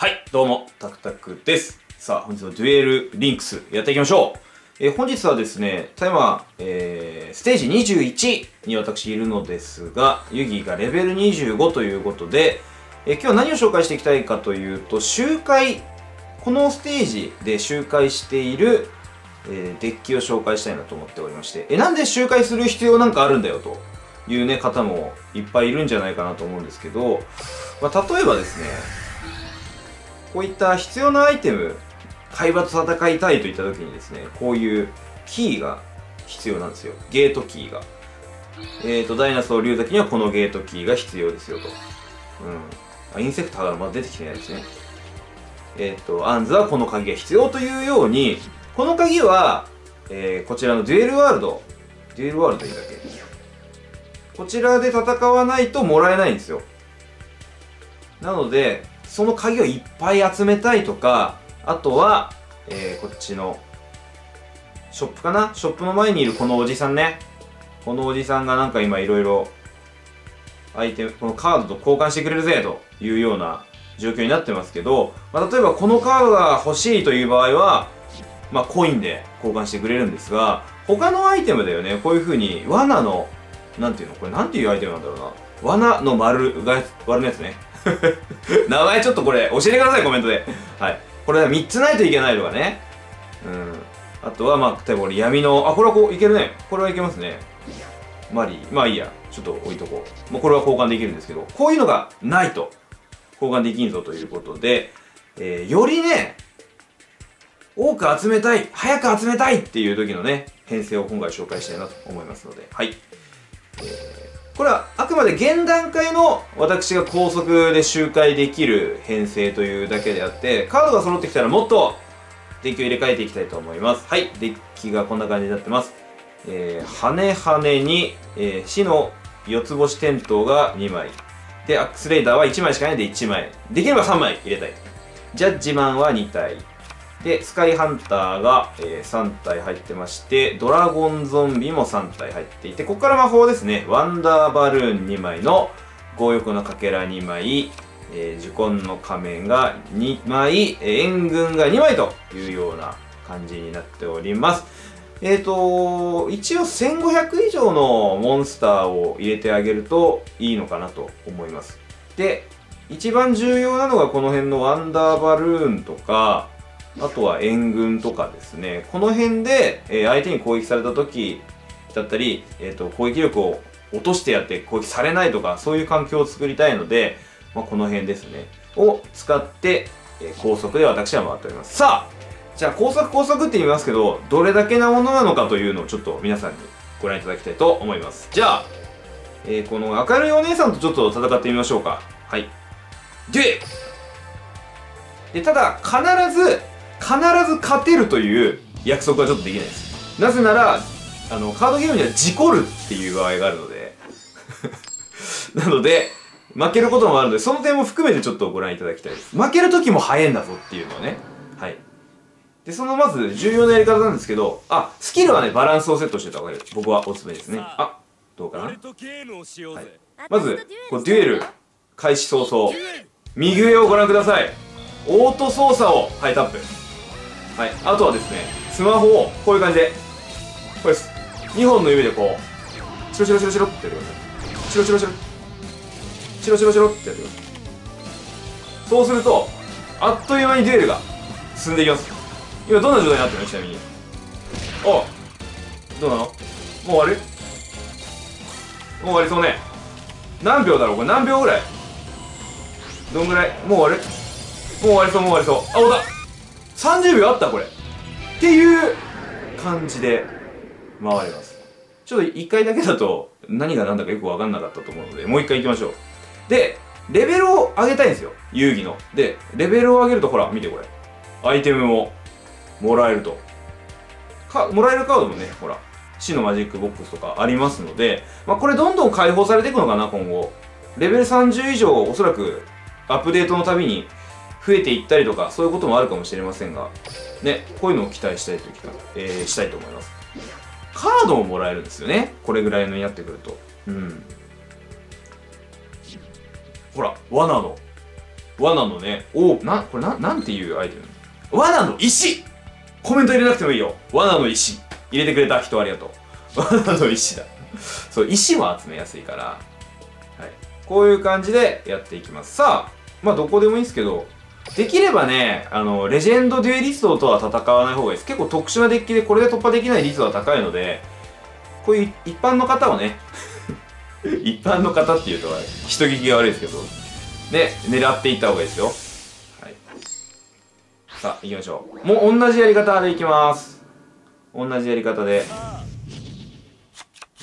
はい、どうも、タクタクです。さあ、本日のデュエルリンクスやっていきましょう。えー本日はですね、タイマー、えー、ステージ21に私いるのですが、ユギがレベル25ということで、えー今日は何を紹介していきたいかというと、周回、このステージで周回している、えーデッキを紹介したいなと思っておりまして、えなんで周回する必要なんかあるんだよというね、方もいっぱいいるんじゃないかなと思うんですけど、まあ、例えばですね、こういった必要なアイテム、海馬と戦いたいといった時にですね、こういうキーが必要なんですよ。ゲートキーが。えっ、と、ダイナソー龍崎にはこのゲートキーが必要ですよと。うん。あ、インセクターがまだ出てきてないですね。えっ、と、杏子はこの鍵が必要というように、この鍵は、えーこちらのデュエルワールド、デュエルワールドいいだけ？こちらで戦わないともらえないんですよ。なので、その鍵をいっぱい集めたいとか、あとは、えーこっちの、ショップかな？ショップの前にいるこのおじさんね。このおじさんがなんか今いろいろ、アイテム、このカードと交換してくれるぜというような状況になってますけど、まあ、例えばこのカードが欲しいという場合は、まあコインで交換してくれるんですが、他のアイテムだよね、こういう風に罠の、なんていうの？これなんていうアイテムなんだろうな。罠の丸が、丸のやつね。名前ちょっとこれ教えてくださいコメントで。はい。これ3つないといけないとかね。うん。あとはまあ例えばこれ闇のあこれはこういけるね。これはいけますね。マリー。まあいいや。ちょっと置いとこう。もうこれは交換できるんですけど。こういうのがないと交換できんぞということで、えーよりね多く集めたい早く集めたいっていう時のね編成を今回紹介したいなと思いますので。はい。えこれはあくまで現段階の私が高速で周回できる編成というだけであってカードが揃ってきたらもっとデッキを入れ替えていきたいと思います。はい。デッキがこんな感じになってます。えー、羽羽に、えー死の四つ星テントウが2枚。でアックスレーダーは1枚しかないので1枚。できれば3枚入れたい。ジャッジマンは2体。で、スカイハンターが、えー3体入ってまして、ドラゴンゾンビも3体入っていて、ここから魔法ですね。ワンダーバルーン2枚の強欲のかけら2枚、えー呪魂の仮面が2枚、えー援軍が2枚というような感じになっております。えーと、一応1500以上のモンスターを入れてあげるといいのかなと思います。で、一番重要なのがこの辺のワンダーバルーンとか、あとは援軍とかですね。この辺で、え相手に攻撃された時だったり、えー、と攻撃力を落としてやって攻撃されないとか、そういう環境を作りたいので、まあ、この辺ですね。を使って、え高速で私は回っております。さあじゃあ高速高速って言いますけど、どれだけなものなのかというのをちょっと皆さんにご覧いただきたいと思います。じゃあ、えーこの明るいお姉さんとちょっと戦ってみましょうか。はい。デュエルでただ必ず必ず勝てるという約束はちょっとできないです。なぜならあのカードゲームには事故るっていう場合があるので。なので負けることもあるのでその点も含めてちょっとご覧いただきたいです。負ける時も早いんだぞっていうのはね。はい。でそのまず重要なやり方なんですけどあスキルはねバランスをセットしてた方がいい僕はおすすめですね。あどうかな？はい。まずこうデュエル。開始早々。右上をご覧ください。オート操作を。はいタップはい。あとはですねスマホをこういう感じでこれです。2本の指でこうチロチロチロチロってやってください。チロチロチロ。チロチロチロってやってください。そうするとあっという間にデュエルが進んでいきます。今どんな状態になってるの？ちなみに。おどうなの？もう終わるもう終わりそうね。何秒だろう？これ何秒ぐらい？どんぐらい？もう終わるもう終わりそうもう終わりそう。あ終わった。30秒あったこれ。っていう感じで回ります。ちょっと1回だけだと何が何だかよく分かんなかったと思うのでもう1回いきましょう。でレベルを上げたいんですよ。遊戯の。でレベルを上げるとほら見てこれ。アイテムももらえると。かもらえるカードもねほら死のマジックボックスとかありますので、まあ、これどんどん解放されていくのかな今後。レベル30以上おそらくアップデートのたびに増えていったりとかそういうこともあるかもしれませんがねこういうのを期待したいとき、えーしたいと思います。カードももらえるんですよね。これぐらいのになってくると。うん。ほら罠の。罠のねおなこれななんていうアイテム？罠の石！コメント入れなくてもいいよ。罠の石。入れてくれた人ありがとう。罠の石だ。そう石も集めやすいから、はい、こういう感じでやっていきます。さあまあどこでもいいんですけどできればね、あの、レジェンドデュエリストとは戦わない方がいいです。結構特殊なデッキでこれで突破できない率は高いので、こういう一般の方をね、一般の方っていうと人聞きが悪いですけど、で、狙っていった方がいいですよ。はい。さあ、行きましょう。もう同じやり方でいきます。同じやり方で。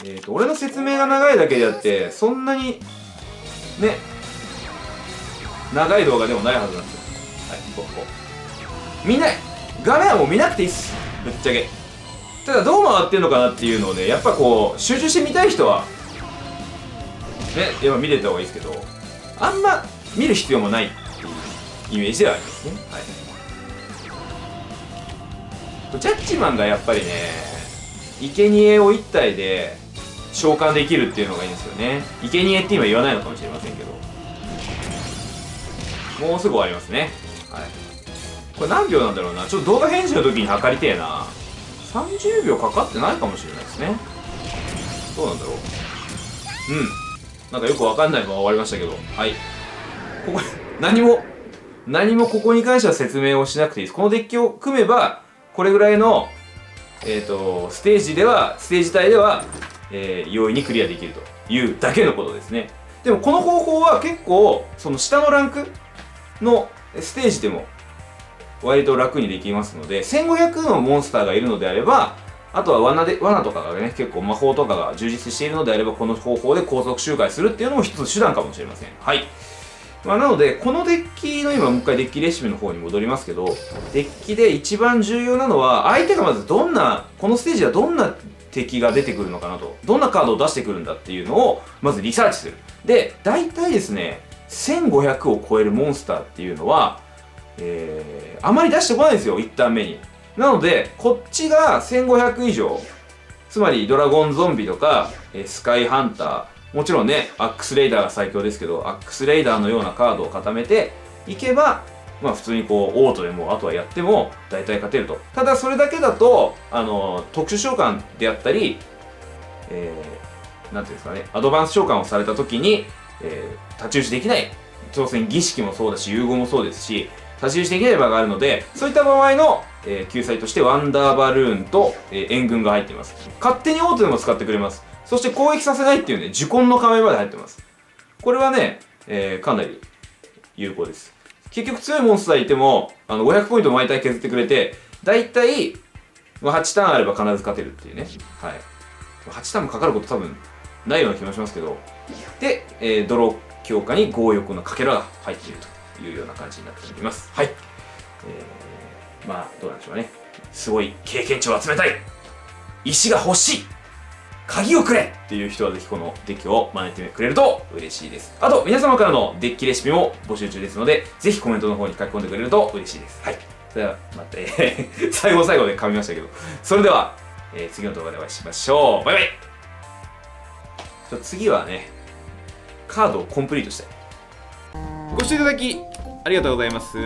えっ、ー、と、俺の説明が長いだけであって、そんなに、ね、長い動画でもないはずなんですよ。はいこうこう見ない画面はもう見なくていいっすぶっちゃけただどう回ってんのかなっていうのをねやっぱこう集中して見たい人はねやっぱ見てた方がいいですけどあんま見る必要もないっていうイメージではありますねはいジャッジマンがやっぱりね生贄を一体で召喚できるっていうのがいいんですよね生贄って今言わないのかもしれませんけどもうすぐ終わりますねこれ何秒なんだろうな？ちょっと動画編集の時に測りてえな。30秒かかってないかもしれないですね。どうなんだろう？うん。なんかよくわかんないまま終わりましたけど。はい。ここ 何も何もここに関しては説明をしなくていいです。このデッキを組めばこれぐらいのえっ、ー、とステージではステージ帯では、えー、容易にクリアできるというだけのことですね。でもこの方法は結構その下のランクのステージでも割と楽にできますので1500のモンスターがいるのであればあとは罠で罠とかがね結構魔法とかが充実しているのであればこの方法で高速周回するっていうのも一つ手段かもしれません。はい。まあ、なのでこのデッキの今もう一回デッキレシピの方に戻りますけどデッキで一番重要なのは相手がまずどんなこのステージはどんな敵が出てくるのかなとどんなカードを出してくるんだっていうのをまずリサーチする。で大体ですね1500を超えるモンスターっていうのは、えー、あまり出してこないんですよ1ターン目に。なのでこっちが1500以上つまりドラゴンゾンビとか、えー、スカイハンターもちろんねアックスレイダーが最強ですけどアックスレイダーのようなカードを固めていけばまあ普通にこうオートでもあとはやっても大体勝てると。ただそれだけだとあの特殊召喚であったりえー、なんていうんですかねアドバンス召喚をされた時にえー、太刀打ちできない。当然儀式もそうだし融合もそうですし太刀打ちできない場があるのでそういった場合の、えー、救済としてワンダーバルーンと、えー、援軍が入っています。勝手にオートでも使ってくれます。そして攻撃させないっていうね呪魂の仮面まで入ってます。これはね、えー、かなり有効です。結局強いモンスターいてもあの500ポイント毎回削ってくれてだいたい8ターンあれば必ず勝てるっていうね。はい。8ターンもかかること多分ないような気もしますけど。で、えー、泥強化に強欲のかけらが入っているというような感じになっております。はい、えー、まあどうなんでしょうね。すごい経験値を集めたい。石が欲しい。鍵をくれっていう人はぜひこのデッキを真似てくれると嬉しいです。あと皆様からのデッキレシピも募集中ですのでぜひコメントの方に書き込んでくれると嬉しいです。はい。それではまた、え、最後最後で噛みましたけど。それでは、えー、次の動画でお会いしましょう。バイバイ。次はねカードをコンプリートしたい。ご視聴いただきありがとうございます。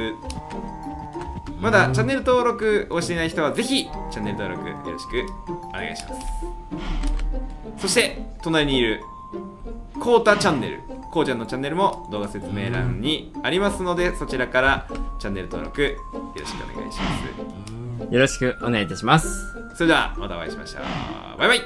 まだチャンネル登録をしていない人はぜひチャンネル登録よろしくお願いします。そして隣にいるコータチャンネル。こうちゃんのチャンネルも動画説明欄にありますのでそちらからチャンネル登録よろしくお願いします。よろしくお願いいたします。それではまたお会いしましょう。バイバイ